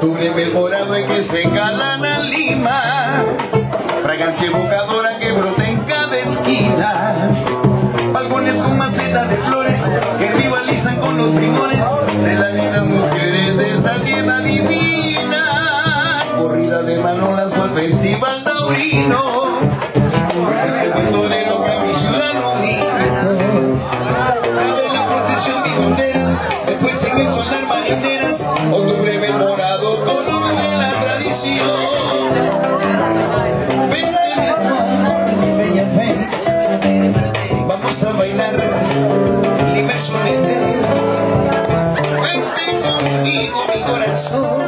octubre mejorado en que se calana lima, fragancia evocadora que brota en cada esquina, balcones con macetas de flores que rivalizan con los primores de las lindas mujeres de esta tierra divina, corrida de manolas o al festival taurino, este pintorero que mi ciudad ilumina, de la procesión marineras, octubre memorado, color de la tradición. Vente mi bella fe, vamos a bailar libre solete. Vente conmigo mi corazón,